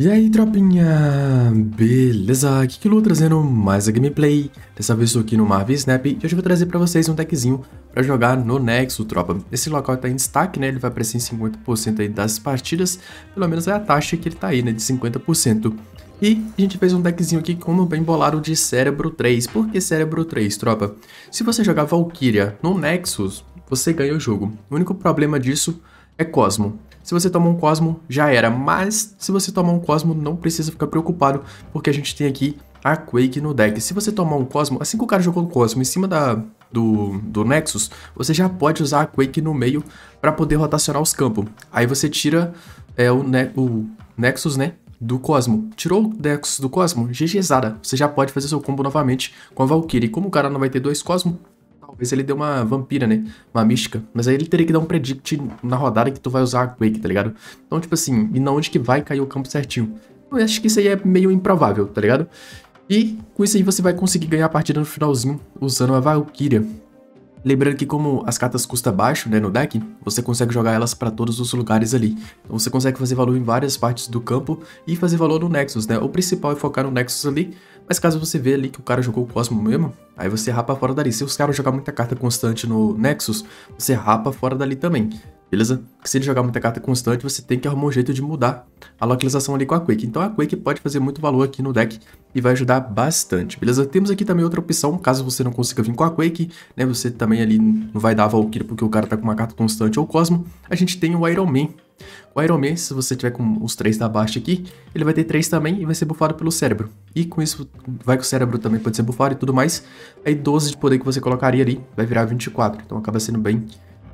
E aí, tropinha? Beleza? Aqui que Lu trazendo mais a gameplay. Dessa vez estou aqui no Marvel Snap e hoje eu vou trazer pra vocês um deckzinho pra jogar no Nexo, tropa. Esse local tá em destaque, né? Ele vai aparecer em 50% aí das partidas. Pelo menos é a taxa que ele tá aí, né? De 50%. E a gente fez um deckzinho aqui como bem bolado de Cérebro 3. Por que Cérebro 3, tropa? Se você jogar Valkyria no Nexus, você ganha o jogo. O único problema disso é Cosmo. Se você tomar um Cosmo, já era. Mas se você tomar um Cosmo, não precisa ficar preocupado, porque a gente tem aqui a Quake no deck. Se você tomar um Cosmo, assim que o cara jogou o Cosmo em cima da, do, do Nexus, você já pode usar a Quake no meio para poder rotacionar os campos. Aí você tira é, o, ne o Nexus, né? Do Cosmo. Tirou o Nexus do Cosmo? GGzada. Você já pode fazer seu combo novamente com a Valkyrie. Como o cara não vai ter dois Cosmos, Talvez ele dê uma vampira, né? Uma mística. Mas aí ele teria que dar um predict na rodada que tu vai usar a Quake, tá ligado? Então, tipo assim, e na onde que vai cair o campo certinho. Eu acho que isso aí é meio improvável, tá ligado? E com isso aí você vai conseguir ganhar a partida no finalzinho usando a Valkyria. Lembrando que como as cartas custam baixo né, no deck, você consegue jogar elas para todos os lugares ali. Então você consegue fazer valor em várias partes do campo e fazer valor no Nexus, né? O principal é focar no Nexus ali, mas caso você vê ali que o cara jogou o Cosmo mesmo, aí você rapa fora dali. Se os caras jogar muita carta constante no Nexus, você rapa fora dali também, beleza? Porque se ele jogar muita carta constante, você tem que arrumar um jeito de mudar a localização ali com a Quake. Então a Quake pode fazer muito valor aqui no deck e vai ajudar bastante, beleza? Temos aqui também outra opção, caso você não consiga vir com a Quake, né? Você também ali não vai dar a Valkyrie porque o cara tá com uma carta constante ou Cosmo. A gente tem o Iron Man, o Iron Man, se você tiver com os três da baixa aqui, ele vai ter três também e vai ser bufado pelo cérebro. E com isso, vai que o cérebro também pode ser bufado e tudo mais. Aí 12 de poder que você colocaria ali vai virar 24. Então acaba sendo bem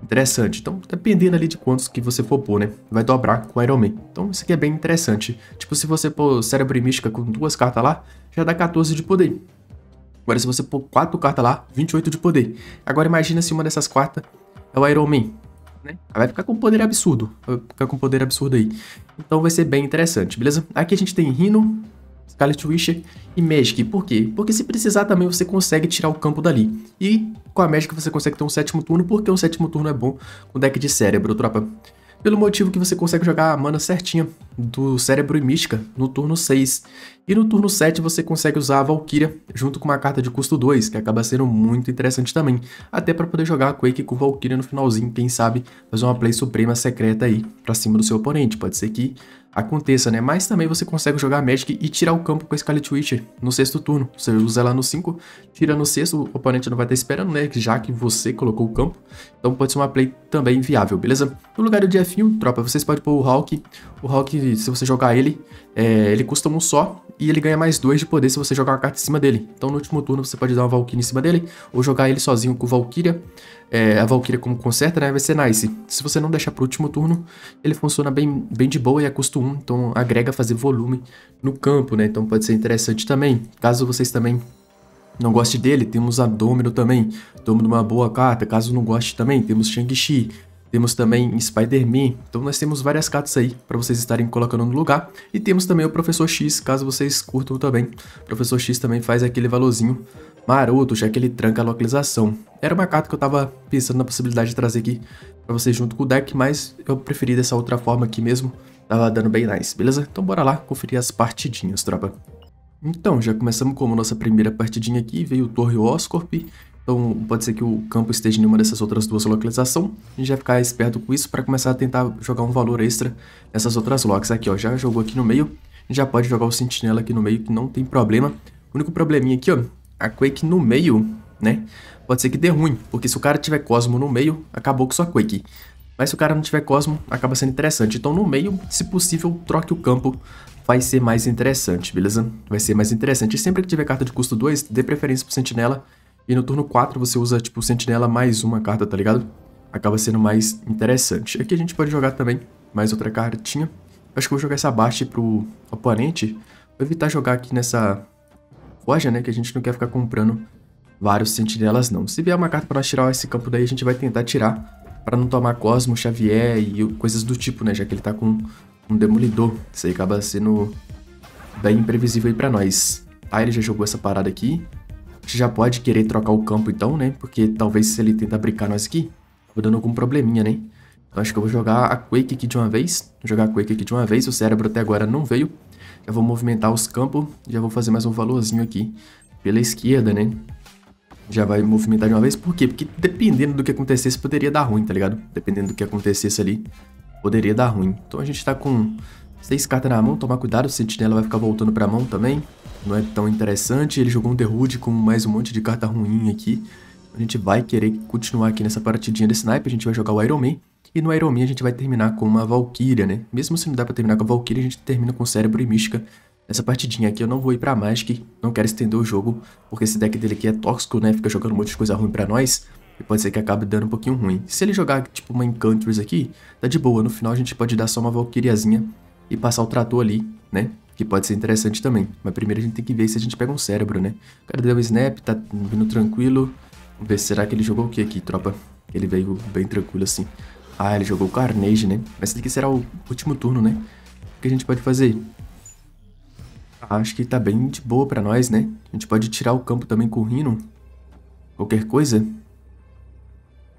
interessante. Então, dependendo ali de quantos que você for pôr, né? Vai dobrar com o Iron Man. Então, isso aqui é bem interessante. Tipo, se você pôr Cérebro e Mística com duas cartas lá, já dá 14 de poder. Agora, se você pôr quatro cartas lá, 28 de poder. Agora, imagina se uma dessas quartas é o Iron Man né? Vai ficar com poder absurdo. Vai ficar com poder absurdo aí. Então vai ser bem interessante, beleza? Aqui a gente tem Rhino, Scarlet Witcher e Magic. Por quê? Porque se precisar também você consegue tirar o campo dali. E com a Magic você consegue ter um sétimo turno, porque o sétimo turno é bom com deck de cérebro, tropa pelo motivo que você consegue jogar a mana certinha do Cérebro e Mística no turno 6. E no turno 7 você consegue usar a Valkyria junto com uma carta de custo 2, que acaba sendo muito interessante também. Até para poder jogar a Quake com Valkyria no finalzinho, quem sabe fazer uma play suprema secreta aí pra cima do seu oponente. Pode ser que aconteça, né? Mas também você consegue jogar Magic e tirar o campo com a Scarlet Witcher no sexto turno. Você usa ela no 5, tira no sexto, o oponente não vai estar esperando, né? Já que você colocou o campo. Então pode ser uma play também viável, beleza? No lugar do Jeffinho, tropa, vocês podem pôr o Hulk. O Hulk, se você jogar ele, é, ele custa um só e ele ganha mais dois de poder se você jogar uma carta em cima dele. Então no último turno você pode dar uma Valkyrie em cima dele, ou jogar ele sozinho com Valkyria. É, a Valkyria como conserta, né, vai ser nice. Se você não deixar pro último turno, ele funciona bem, bem de boa e é custo 1, então agrega fazer volume no campo, né, então pode ser interessante também. Caso vocês também não goste dele, temos a Domino também. Domino uma boa carta, caso não goste também, temos Shang-Chi. Temos também Spider-Man, então nós temos várias cartas aí para vocês estarem colocando no lugar. E temos também o Professor X, caso vocês curtam também. O Professor X também faz aquele valorzinho maroto, já que ele tranca a localização. Era uma carta que eu tava pensando na possibilidade de trazer aqui para vocês junto com o deck, mas eu preferi dessa outra forma aqui mesmo. Tava dando bem nice, beleza? Então bora lá conferir as partidinhas, tropa. Então, já começamos com a nossa primeira partidinha aqui, veio o Torre Oscorp, então pode ser que o campo esteja em uma dessas outras duas localizações. A gente vai ficar esperto com isso para começar a tentar jogar um valor extra nessas outras locks. Aqui, ó, já jogou aqui no meio. Já pode jogar o sentinela aqui no meio, que não tem problema. O único probleminha aqui, ó, a Quake no meio, né? Pode ser que dê ruim, porque se o cara tiver Cosmo no meio, acabou com sua Quake. Mas se o cara não tiver Cosmo, acaba sendo interessante. Então no meio, se possível, troque o campo vai ser mais interessante, beleza? Vai ser mais interessante. E sempre que tiver carta de custo 2, dê preferência pro Sentinela e no turno 4 você usa, tipo, Sentinela mais uma carta, tá ligado? Acaba sendo mais interessante. Aqui a gente pode jogar também mais outra cartinha. Acho que eu vou jogar essa Bast pro oponente. Vou evitar jogar aqui nessa forja, né? Que a gente não quer ficar comprando vários sentinelas, não. Se vier uma carta para nós tirar esse campo daí, a gente vai tentar tirar para não tomar Cosmo, Xavier e coisas do tipo, né? Já que ele tá com um Demolidor. Isso aí acaba sendo bem imprevisível aí pra nós. Ah, ele já jogou essa parada aqui já pode querer trocar o campo então, né? Porque talvez se ele tentar brincar nós aqui, vou dando algum probleminha, né? Então acho que eu vou jogar a Quake aqui de uma vez. Vou jogar a Quake aqui de uma vez. O cérebro até agora não veio. Já vou movimentar os campos, já vou fazer mais um valorzinho aqui pela esquerda, né? Já vai movimentar de uma vez, por quê? Porque dependendo do que acontecesse, poderia dar ruim, tá ligado? Dependendo do que acontecesse ali, poderia dar ruim. Então a gente tá com seis cartas na mão, tomar cuidado, o sentinela vai ficar voltando pra mão também. Não é tão interessante, ele jogou um Derrude com mais um monte de carta ruim aqui. A gente vai querer continuar aqui nessa partidinha de sniper, a gente vai jogar o Iron Man. E no Iron Man a gente vai terminar com uma Valkyria, né? Mesmo se não dá pra terminar com a Valkyria, a gente termina com Cérebro e Mística. Nessa partidinha aqui eu não vou ir pra Magic, não quero estender o jogo, porque esse deck dele aqui é tóxico, né? Fica jogando um monte de coisa ruim pra nós. E pode ser que acabe dando um pouquinho ruim. Se ele jogar, tipo, uma Encounters aqui, tá de boa. No final a gente pode dar só uma Valkyriazinha e passar o trator ali, né? Que pode ser interessante também. Mas primeiro a gente tem que ver se a gente pega um cérebro, né? O cara deu o snap, tá vindo tranquilo. Vamos ver, será que ele jogou o que aqui, tropa? Ele veio bem tranquilo assim. Ah, ele jogou Carnage, né? Mas esse aqui será o último turno, né? O que a gente pode fazer? Acho que tá bem de boa pra nós, né? A gente pode tirar o campo também com o. Qualquer coisa.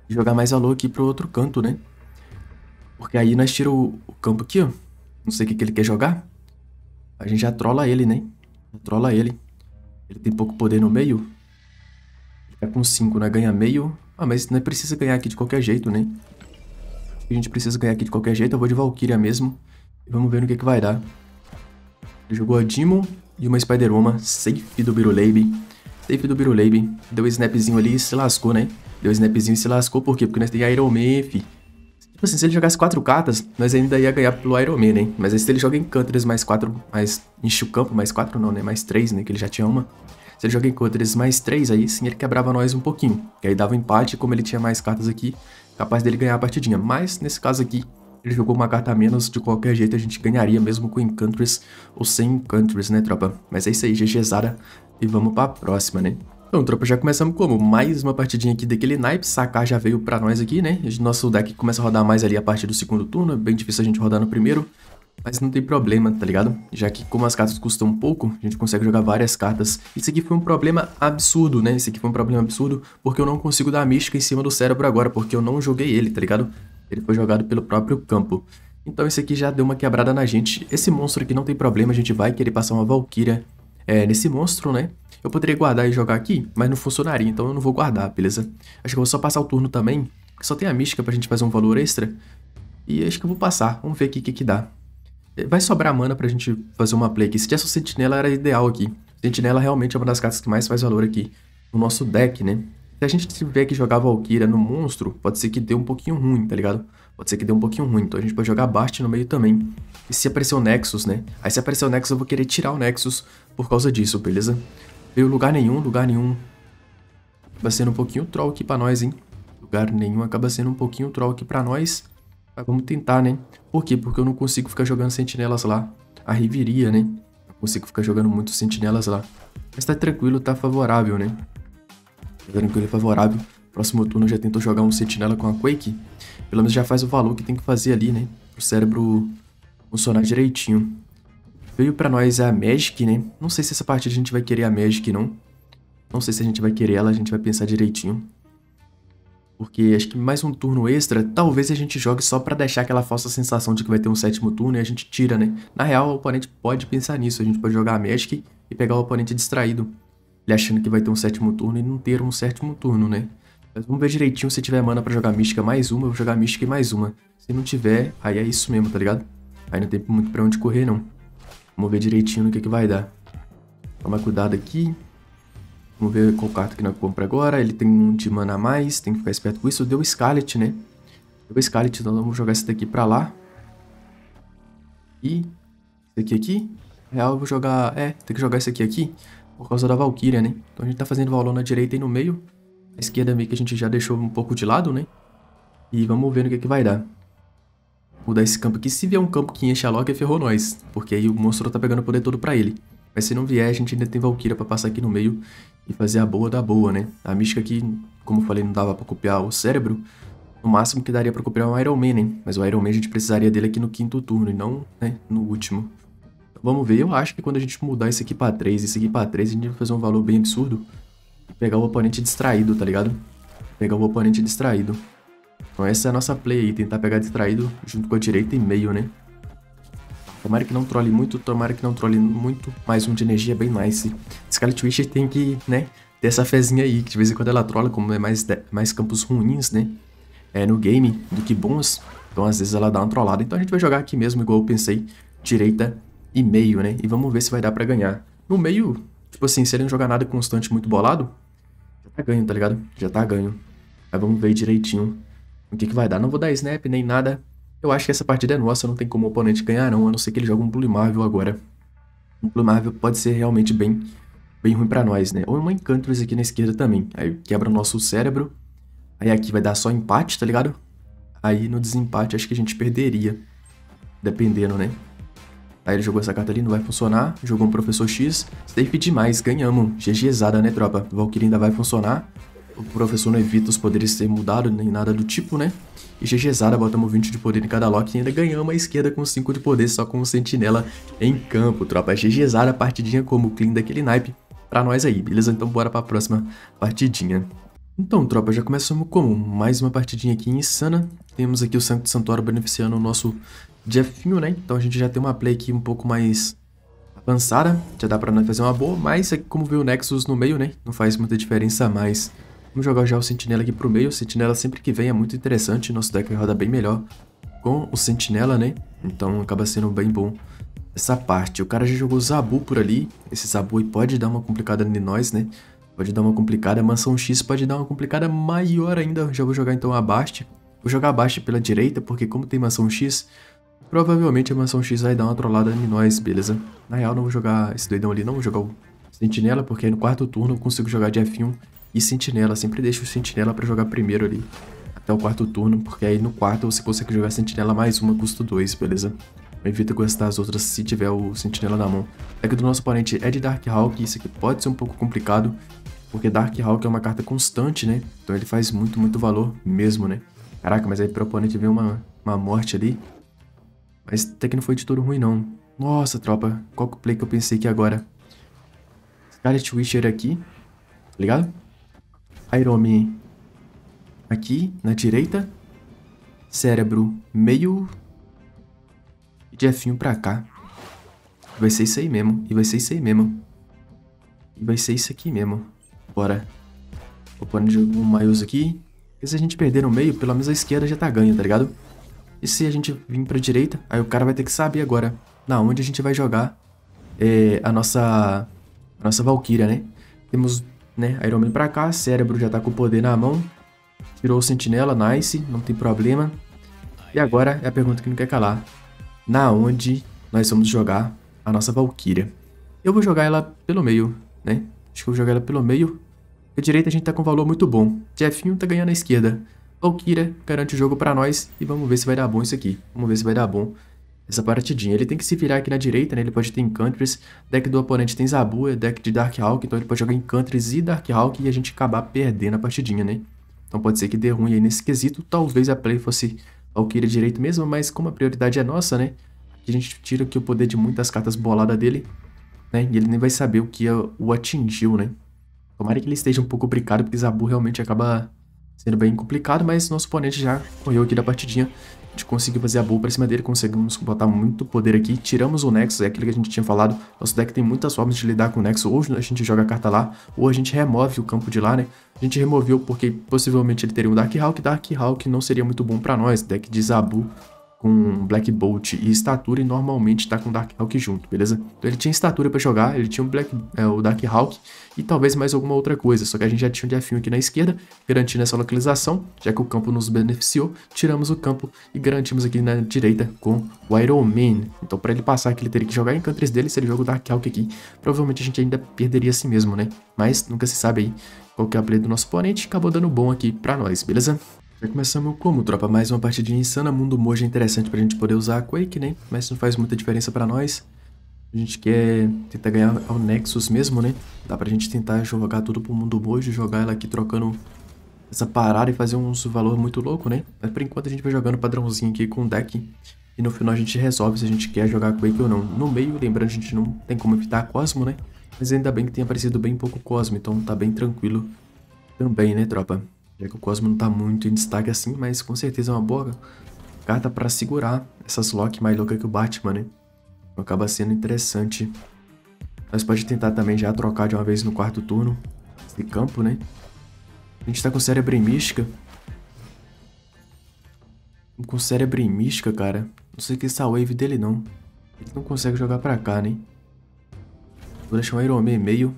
E jogar mais alô aqui pro outro canto, né? Porque aí nós tiramos o, campo aqui, ó. Não sei o que, que ele quer jogar. A gente já trola ele, né? Já trola ele. Ele tem pouco poder no meio. Tá com 5, né? Ganha meio. Ah, mas não precisa ganhar aqui de qualquer jeito, né? A gente precisa ganhar aqui de qualquer jeito. Eu vou de Valkyria mesmo. E vamos ver no que, que vai dar. Ele jogou a Demon e uma Spider-Woman. Safe do Biruleibe. Safe do Biruleibe. Deu um snapzinho ali e se lascou, né? Deu um snapzinho e se lascou. Por quê? Porque nós temos Iron Man, fi. Tipo assim, se ele jogasse quatro cartas, nós ainda ia ganhar pelo Iron Man, né? Mas aí se ele joga em Encounters mais quatro, mais... Enche o campo, mais quatro não, né? Mais três, né? Que ele já tinha uma. Se ele joga em mais três, aí sim ele quebrava nós um pouquinho. Que aí dava um empate, como ele tinha mais cartas aqui, capaz dele ganhar a partidinha. Mas, nesse caso aqui, ele jogou uma carta a menos, de qualquer jeito a gente ganharia, mesmo com Encounters ou sem Encounters, né, tropa? Mas é isso aí, GGzada, e vamos pra próxima, né? Então, tropa, já começamos como? Mais uma partidinha aqui daquele naipe, sacar já veio pra nós aqui, né? Nosso deck começa a rodar mais ali a partir do segundo turno, é bem difícil a gente rodar no primeiro. Mas não tem problema, tá ligado? Já que como as cartas custam pouco, a gente consegue jogar várias cartas. Isso aqui foi um problema absurdo, né? Isso aqui foi um problema absurdo, porque eu não consigo dar a mística em cima do cérebro agora, porque eu não joguei ele, tá ligado? Ele foi jogado pelo próprio campo. Então esse aqui já deu uma quebrada na gente. Esse monstro aqui não tem problema, a gente vai querer passar uma Valkyria é, nesse monstro, né? Eu poderia guardar e jogar aqui, mas não funcionaria, então eu não vou guardar, beleza? Acho que eu vou só passar o turno também, que só tem a mística pra gente fazer um valor extra. E acho que eu vou passar, vamos ver aqui o que que dá. Vai sobrar mana pra gente fazer uma play aqui. Se tivesse o Sentinela era ideal aqui. Sentinela realmente é uma das cartas que mais faz valor aqui no nosso deck, né? Se a gente tiver que jogar Valkyria no monstro, pode ser que dê um pouquinho ruim, tá ligado? Pode ser que dê um pouquinho ruim, então a gente pode jogar Bast no meio também. E se aparecer o Nexus, né? Aí se aparecer o Nexus eu vou querer tirar o Nexus por causa disso, beleza? Veio lugar nenhum, lugar nenhum. Acaba sendo um pouquinho troll aqui pra nós, hein? Lugar nenhum acaba sendo um pouquinho troll aqui pra nós. Mas vamos tentar, né? Por quê? Porque eu não consigo ficar jogando sentinelas lá. A riveria, né? Não consigo ficar jogando muito sentinelas lá. Mas tá tranquilo, tá favorável, né? Tá tranquilo e favorável. Próximo turno já tentou jogar um sentinela com a Quake. Pelo menos já faz o valor que tem que fazer ali, né? Pro cérebro funcionar direitinho. Veio pra nós a Magic, né? Não sei se essa partida a gente vai querer a Magic, não. Não sei se a gente vai querer ela, a gente vai pensar direitinho. Porque acho que mais um turno extra, talvez a gente jogue só pra deixar aquela falsa sensação de que vai ter um sétimo turno e a gente tira, né? Na real, o oponente pode pensar nisso. A gente pode jogar a Magic e pegar o oponente distraído. Ele achando que vai ter um sétimo turno e não ter um sétimo turno, né? Mas vamos ver direitinho se tiver mana pra jogar Mística mais uma, eu vou jogar Mística e mais uma. Se não tiver, aí é isso mesmo, tá ligado? Aí não tem muito pra onde correr, não. Vamos ver direitinho no que, que vai dar. Toma cuidado aqui. Vamos ver qual carta que nós compra agora. Ele tem um de mana a mais, tem que ficar esperto com isso. Deu Scarlet, né? Deu Scarlet, então vamos jogar esse daqui pra lá. E esse aqui aqui. Real, eu vou jogar... É, tem que jogar esse aqui aqui por causa da Valkyria, né? Então a gente tá fazendo valor na direita e no meio. A esquerda meio que a gente já deixou um pouco de lado, né? E vamos ver no que, que vai dar. Mudar esse campo aqui. Se vier um campo que enche a loja, ferrou nós. Porque aí o monstro tá pegando o poder todo pra ele. Mas se não vier, a gente ainda tem Valkyria pra passar aqui no meio e fazer a boa da boa, né? A mística aqui, como eu falei, não dava pra copiar o cérebro. No máximo que daria pra copiar um Iron Man, né? Mas o Iron Man a gente precisaria dele aqui no quinto turno e não, né, no último. Então, vamos ver. Eu acho que quando a gente mudar isso aqui pra 3 e esse aqui pra 3, a gente vai fazer um valor bem absurdo. E pegar o oponente distraído, tá ligado? Pegar o oponente distraído. Então essa é a nossa play aí, tentar pegar distraído junto com a direita e meio, né? Tomara que não trole muito, tomara que não trole muito. Mais um de energia bem nice. Scarlet Witch tem que, né, ter essa fezinha aí, que de vez em quando ela trola, como é mais, mais campos ruins, né, é, no game do que bons. Então às vezes ela dá uma trollada. Então a gente vai jogar aqui mesmo, igual eu pensei, direita e meio, né? E vamos ver se vai dar pra ganhar. No meio, tipo assim, se ele não jogar nada constante muito bolado, já tá ganho, tá ligado? Já tá ganho. Aí vamos ver direitinho o que que vai dar. Não vou dar snap nem nada. Eu acho que essa partida é nossa, não tem como o oponente ganhar não, a não ser que ele jogue um Blue Marvel agora. Um Blue Marvel pode ser realmente bem, bem ruim pra nós, né? Ou uma Encantress aqui na esquerda também. Aí quebra o nosso cérebro. Aí aqui vai dar só empate, tá ligado? Aí no desempate acho que a gente perderia. Dependendo, né? Aí ele jogou essa carta ali, não vai funcionar. Jogou um Professor X. Safe demais, ganhamos. GGzada, né, tropa? Valkyrie ainda vai funcionar. O professor não evita os poderes ser mudados, nem nada do tipo, né? E GGzada, botamos 20 de poder em cada lock e ainda ganhamos a esquerda com 5 de poder só com o sentinela em campo, tropa. GGzada, partidinha como clean daquele naipe pra nós aí, beleza? Então bora pra próxima partidinha. Então, tropa, já começamos com mais uma partidinha aqui insana. Temos aqui o Santo Santuário beneficiando o nosso Jeffinho, né? Então a gente já tem uma play aqui um pouco mais avançada. Já dá pra nós fazer uma boa, mas como vê o Nexus no meio, né? Não faz muita diferença mais. Vamos jogar já o Sentinela aqui pro meio. O Sentinela sempre que vem é muito interessante. Nosso deck roda bem melhor com o Sentinela, né? Então acaba sendo bem bom essa parte. O cara já jogou Zabu por ali. Esse Zabu pode dar uma complicada em nós, né? Pode dar uma complicada. Mansão X pode dar uma complicada maior ainda. Já vou jogar então a Bast. Vou jogar a Bast pela direita, porque como tem Mansão X, provavelmente a Mansão X vai dar uma trollada em nós, beleza? Na real, não vou jogar esse doidão ali, não. Vou jogar o Sentinela, porque no quarto turno eu consigo jogar de F1 e Sentinela. Sempre deixo o Sentinela pra jogar primeiro ali. Até o quarto turno, porque aí no quarto você consegue jogar Sentinela mais uma, custo 2, beleza? Evita gastar as outras se tiver o Sentinela na mão. É que do nosso oponente é de Darkhawk, isso aqui pode ser um pouco complicado. Porque Darkhawk é uma carta constante, né? Então ele faz muito, muito valor mesmo, né? Caraca, mas aí pro oponente veio uma, uma morte ali. Mas até que não foi de todo ruim, não. Nossa, tropa. Qual que é play que eu pensei aqui agora? Scarlet Witcher aqui. Tá ligado? Iromi aqui, na direita. Cérebro meio... E Jeffinho pra cá. Vai ser isso aí mesmo. E vai ser isso aí mesmo. E vai ser isso aqui mesmo. Bora. Oponente um Miles aqui. E se a gente perder no meio, pelo menos a esquerda já tá ganho, tá ligado? E se a gente vir pra direita, aí o cara vai ter que saber agora na onde a gente vai jogar é, a nossa a nossa Valkyria, né? Temos, né, Iron Man pra cá, cérebro já tá com o poder na mão. Tirou o sentinela, nice, não tem problema. E agora é a pergunta que não quer calar. Na onde nós vamos jogar a nossa Valkyria? Eu vou jogar ela pelo meio, né? Acho que eu vou jogar ela pelo meio a direita a gente tá com um valor muito bom. Jeffinho tá ganhando a esquerda. Valkyria garante o jogo pra nós e vamos ver se vai dar bom isso aqui. Vamos ver se vai dar bom essa partidinha. Ele tem que se virar aqui na direita, né? Ele pode ter Encantries. Deck do oponente tem Zabu, é deck de Darkhawk, então ele pode jogar Encantries e Darkhawk e a gente acabar perdendo a partidinha, né? Então pode ser que dê ruim aí nesse quesito. Talvez a play fosse Valkyria direito mesmo, mas como a prioridade é nossa, né? Aqui a gente tira aqui o poder de muitas cartas boladas dele, né? E ele nem vai saber o que o atingiu, né? Tomara que ele esteja um pouco brincado, porque Zabu realmente acaba sendo bem complicado, mas nosso oponente já correu aqui da partidinha. Gente conseguiu fazer a bull pra cima dele, conseguimos botar muito poder aqui. Tiramos o Nexus, é aquilo que a gente tinha falado. Nosso deck tem muitas formas de lidar com o Nexus. Ou a gente joga a carta lá, ou a gente remove o campo de lá, né? A gente removeu porque possivelmente ele teria um Darkhawk. Darkhawk não seria muito bom pra nós. Deck de Zabu com Black Bolt e estatura e normalmente tá com Dark Hawk junto, beleza? Então ele tinha estatura para jogar, ele tinha o, Black, é, o Dark Hawk e talvez mais alguma outra coisa, só que a gente já tinha um Deathwing aqui na esquerda, garantindo essa localização, já que o campo nos beneficiou, tiramos o campo e garantimos aqui na direita com o Iron Man. Então para ele passar aqui ele teria que jogar em countries dele, se ele joga o Dark Hawk aqui, provavelmente a gente ainda perderia assim mesmo, né? Mas nunca se sabe aí qual que é a play do nosso oponente, acabou dando bom aqui pra nós, beleza? Já começamos como, tropa? Mais uma partidinha insana, mundo mojo é interessante pra gente poder usar a Quake, né? Mas não faz muita diferença pra nós. A gente quer tentar ganhar ao Nexus mesmo, né? Dá pra gente tentar jogar tudo pro mundo mojo, jogar ela aqui trocando essa parada e fazer um valor muito louco, né? Mas por enquanto a gente vai jogando padrãozinho aqui com o deck. E no final a gente resolve se a gente quer jogar Quake ou não. No meio, lembrando, a gente não tem como evitar Cosmo, né? Mas ainda bem que tem aparecido bem pouco Cosmo, então tá bem tranquilo também, né, tropa? Já que o Cosmo não tá muito em destaque assim, mas com certeza é uma boa carta pra segurar essas lock mais loucas que o Batman, né? acaba sendo interessante. Nós pode tentar também já trocar de uma vez no quarto turno esse campo, né? A gente tá com cérebro em mística. Com cérebro em mística, cara. Não sei que essa wave dele não. Ele não consegue jogar pra cá, né? Vou deixar um Iron Man meio.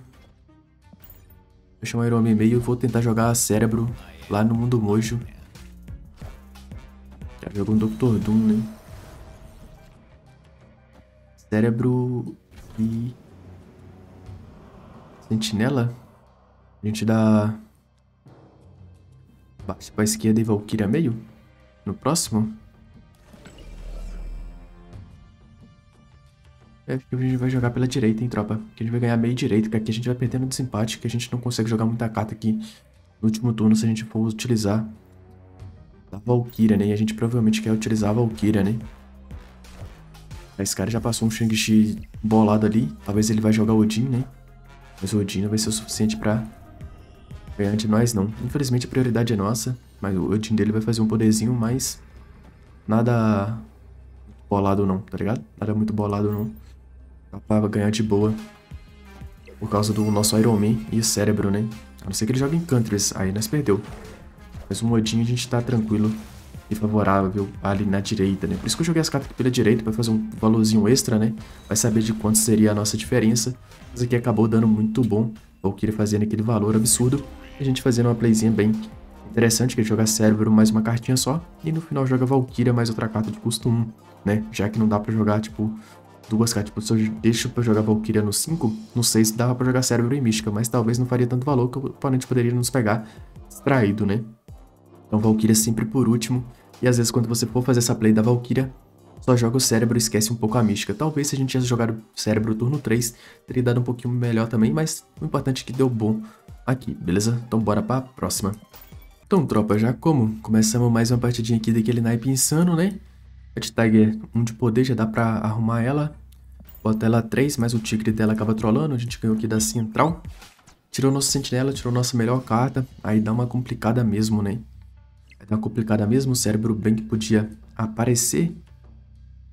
Vou um Iron Man meio e vou tentar jogar cérebro lá no mundo mojo. Já jogou um Dr. Doom, né? Cérebro e... Sentinela? A gente dá... Baixa pra esquerda e Valkyria meio? No próximo? Acho que a gente vai jogar pela direita, hein, tropa? Que a gente vai ganhar meio direito, que aqui a gente vai perdendo desempate, que a gente não consegue jogar muita carta aqui no último turno se a gente for utilizar a Valkyria, né? E a gente provavelmente quer utilizar a Valkyria, né? Esse cara já passou um Shang-Chi bolado ali. Talvez ele vai jogar Odin, né? Mas o Odin não vai ser o suficiente pra ganhar de nós, não. Infelizmente a prioridade é nossa. Mas o Odin dele vai fazer um poderzinho, mas... Nada bolado não, tá ligado? Nada muito bolado não. Dá pra ganhar de boa. Por causa do nosso Iron Man e cérebro, né? A não ser que ele jogue em Countries, aí nós perdeu. Mas o modinho a gente tá tranquilo e favorável ali na direita, né? Por isso que eu joguei as cartas pela direita para fazer um valorzinho extra, né? Vai saber de quanto seria a nossa diferença. Mas aqui acabou dando muito bom. Queria fazer aquele valor absurdo. E a gente fazendo uma playzinha bem interessante, que é jogar cérebro mais uma cartinha só. E no final joga Valkyria mais outra carta de custo 1, né? Já que não dá pra jogar, tipo, duas cartas. Tipo, se eu deixo pra jogar Valkyria no 5, no 6 dava pra jogar cérebro e mística. Mas talvez não faria tanto valor que o oponente poderia nos pegar distraído, né? Então Valkyria sempre por último. E às vezes quando você for fazer essa play da Valkyria, só joga o cérebro e esquece um pouco a mística. Talvez se a gente tivesse jogado cérebro turno 3, teria dado um pouquinho melhor também, mas o importante é que deu bom aqui, beleza? Então bora pra próxima. Então tropa, já como? Começamos mais uma partidinha aqui daquele naipe insano, né? Red Tiger 1 de poder, já dá pra arrumar ela. Bota ela 3, mas o tigre dela acaba trolando, a gente ganhou aqui da central. Tirou nossa sentinela, tirou nossa melhor carta, aí dá uma complicada mesmo, né? Tá complicada mesmo, o cérebro bem que podia aparecer.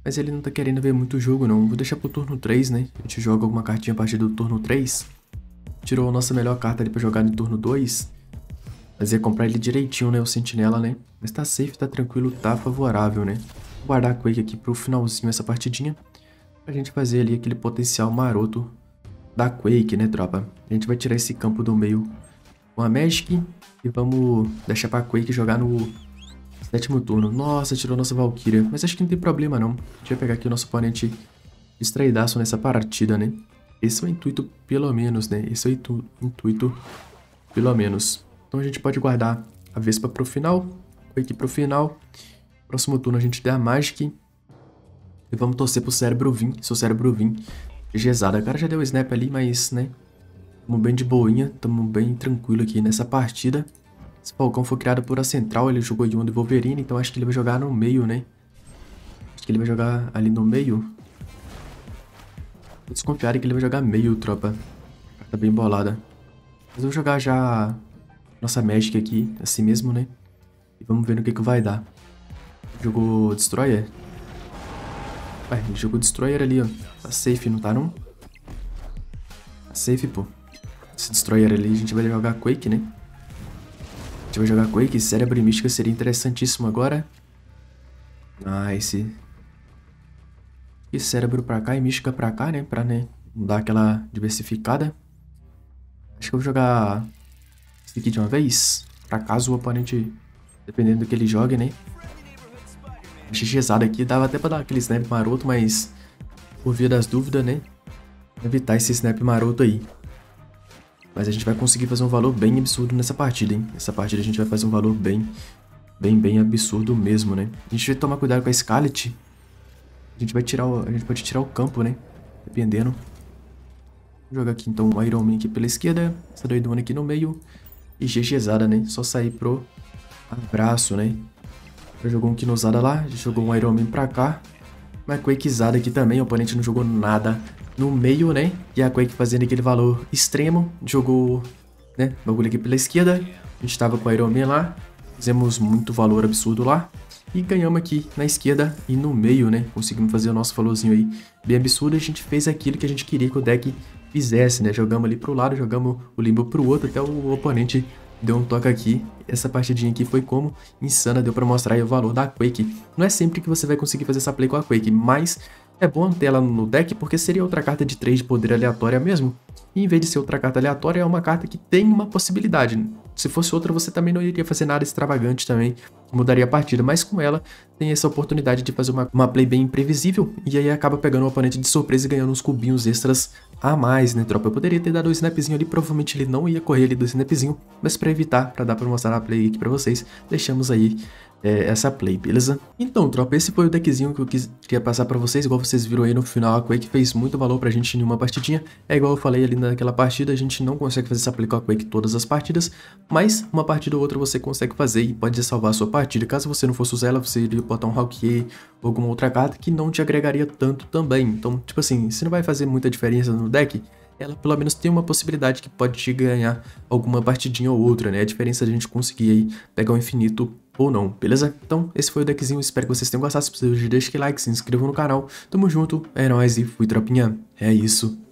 Mas ele não tá querendo ver muito jogo não. Vou deixar pro turno 3, né? A gente joga alguma cartinha a partir do turno 3. Tirou a nossa melhor carta ali pra jogar no turno 2. Mas ia comprar ele direitinho, né? O sentinela, né? Mas tá safe, tá tranquilo, tá favorável, né? Guardar a Quake aqui pro finalzinho essa partidinha. Pra gente fazer ali aquele potencial maroto da Quake, né, tropa? A gente vai tirar esse campo do meio com a Magic e vamos deixar pra Quake jogar no sétimo turno. Nossa, tirou nossa Valkyria. Mas acho que não tem problema, não. A gente vai pegar aqui o nosso oponente distraidaço nessa partida, né? Esse é o intuito, pelo menos, né? Esse é o intuito, pelo menos. Então a gente pode guardar a Vespa pro final, Quake pro final. Próximo turno a gente der a Magic. E vamos torcer pro cérebro vir, se o cérebro vir. Gesada. O cara já deu o snap ali, mas, né? Tamo bem de boinha, tamo bem tranquilo aqui nessa partida. Esse Falcão foi criado por a Central, ele jogou de um de Wolverine, então acho que ele vai jogar no meio, né? Acho que ele vai jogar ali no meio. Tô desconfiado que ele vai jogar meio, tropa. Tá bem bolada. Mas eu vou jogar já nossa Magic aqui, assim mesmo, né? E vamos ver no que que vai dar. Jogou Destroyer? Ué, ele jogou Destroyer ali, ó. Tá safe, não tá não? Tá safe, pô. Esse Destroyer ali, a gente vai jogar Quake, né? A gente vai jogar Quake, Cérebro e Mística seria interessantíssimo agora. Ah, esse... E Cérebro pra cá e Mística pra cá, né? Pra, né, dar aquela diversificada. Acho que eu vou jogar esse aqui de uma vez. Pra caso o oponente, dependendo do que ele jogue, né? XGzado aqui, dava até pra dar aquele snap maroto, mas... Por via das dúvidas, né? Evitar esse snap maroto aí. Mas a gente vai conseguir fazer um valor bem absurdo nessa partida, hein? Nessa partida a gente vai fazer um valor bem, bem, bem absurdo mesmo, né? A gente vai tomar cuidado com a Scarlet. A gente vai tirar o, a gente pode tirar o campo, né? Dependendo. Vou jogar aqui então o Iron Man aqui pela esquerda, essa doidona aqui no meio. E GGzada, né? Só sair pro abraço, né? Já jogou um Kinozada lá, já jogou um Iron Man pra cá. Uma Quakezada aqui também, o oponente não jogou nada no meio, né? E a Quake fazendo aquele valor extremo. Jogou, né? Bagulho aqui pela esquerda. A gente tava com o Iron Man lá. Fizemos muito valor absurdo lá. E ganhamos aqui na esquerda e no meio, né? Conseguimos fazer o nosso valorzinho aí bem absurdo, a gente fez aquilo que a gente queria que o deck fizesse, né? Jogamos ali pro lado, jogamos o limbo pro outro, até o oponente deu um toque aqui. Essa partidinha aqui foi como insana, deu pra mostrar o valor da Quake. Não é sempre que você vai conseguir fazer essa play com a Quake, mas é bom ter ela no deck porque seria outra carta de 3 de poder aleatória mesmo. E em vez de ser outra carta aleatória, é uma carta que tem uma possibilidade. Se fosse outra, você também não iria fazer nada extravagante também, mudaria a partida. Mas com ela, tem essa oportunidade de fazer uma, uma play bem imprevisível. E aí acaba pegando o oponente de surpresa e ganhando uns cubinhos extras a mais, né, tropa? Eu poderia ter dado o snapzinho ali, provavelmente ele não ia correr ali do snapzinho. Mas pra evitar, pra dar pra mostrar a play aqui pra vocês, deixamos aí é, essa play, beleza? Então, tropa, esse foi o deckzinho que eu quis, queria passar pra vocês, igual vocês viram aí no final, a Quake fez muito valor pra gente em uma partidinha, é igual eu falei ali naquela partida, a gente não consegue fazer essa play com a Quake todas as partidas, mas uma partida ou outra você consegue fazer e pode salvar a sua partida, caso você não fosse usar ela, você iria botar um Hawkeye ou alguma outra carta que não te agregaria tanto também, então, tipo assim, se não vai fazer muita diferença no deck, ela pelo menos tem uma possibilidade que pode te ganhar alguma partidinha ou outra, né? A diferença é a gente conseguir aí pegar o infinito ou não, beleza? Então, esse foi o deckzinho, espero que vocês tenham gostado. Se vocês deixem like, se inscrevam no canal. Tamo junto, é nóis e fui tropinha. É isso.